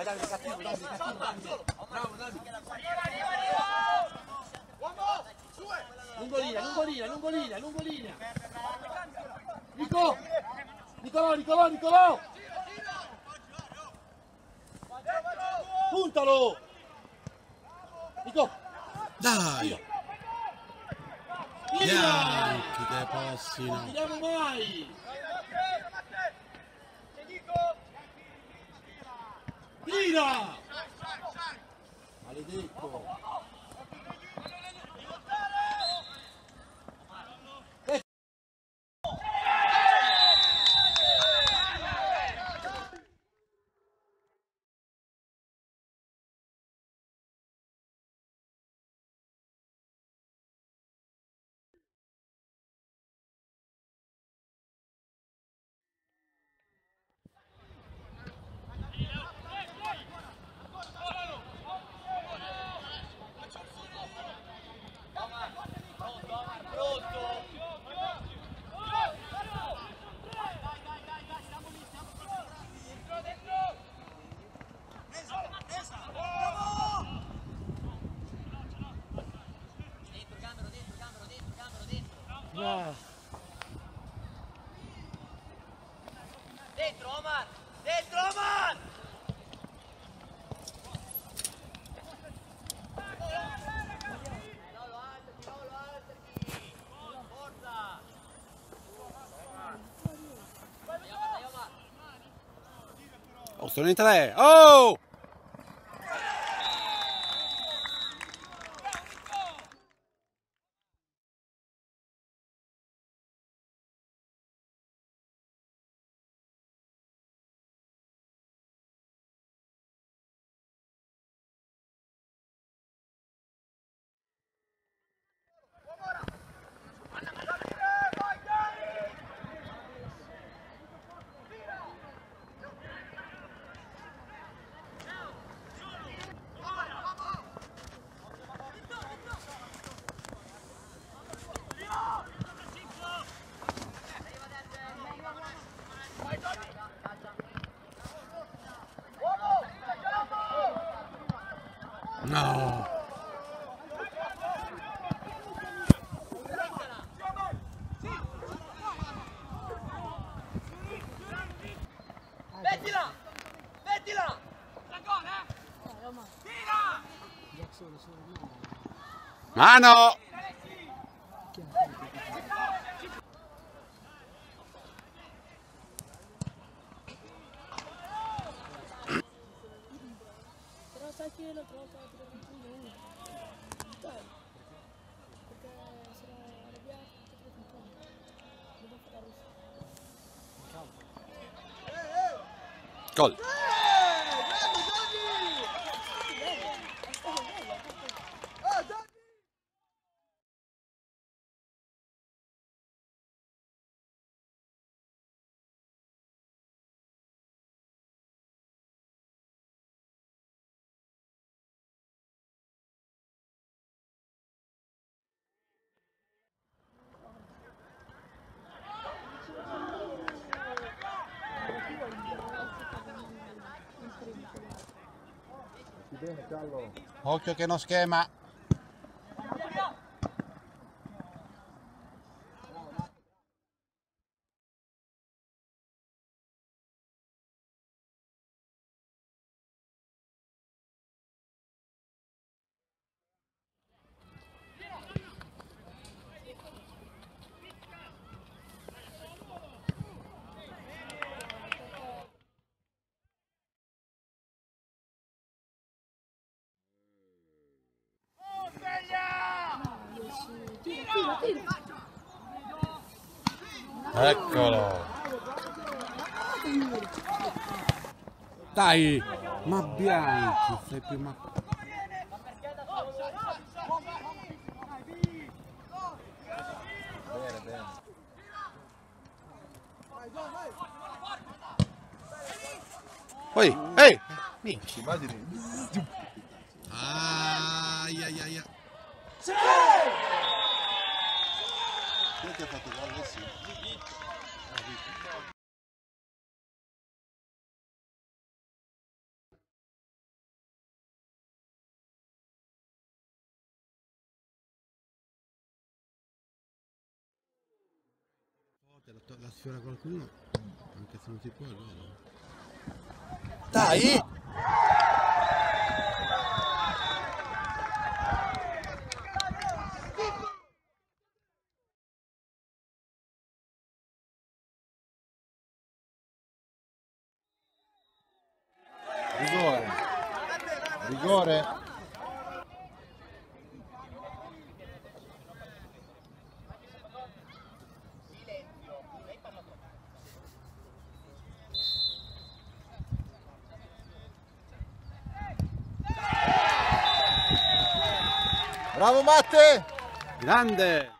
Dai, Davide, cattivo, Davide, cattivo, Davide. Bravo, Davide. Lungolina, lungolina, lungolina, lungolina. Nico! Nicolò, Nicolò, Nicolò! Puntalo! Nico! Dai! Bianchi che passi, Non no. tiriamo mai! Tira! Maledetto! それにたえ、おう rosso. Gol! Occhio che non schema! Tira, tira. Eccolo! Dai! Ma Bianchi, sei più ma... Poi, ehi! Minci, ma di Ai ai ai ai anche faticare eh, sì. La, la sfiora qualcuno, anche se non si può allora. Dai! Rigore. Bravo Matte! Grande!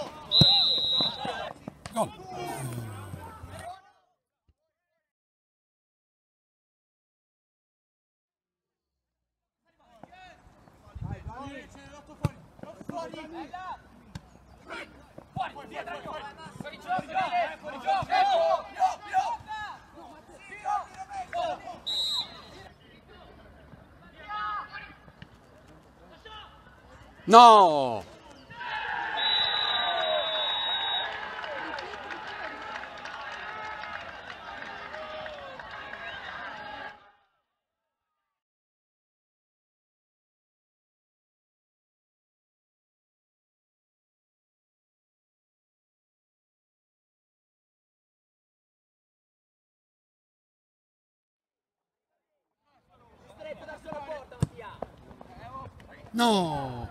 No! No!